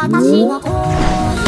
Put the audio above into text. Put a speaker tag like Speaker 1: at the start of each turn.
Speaker 1: 私の声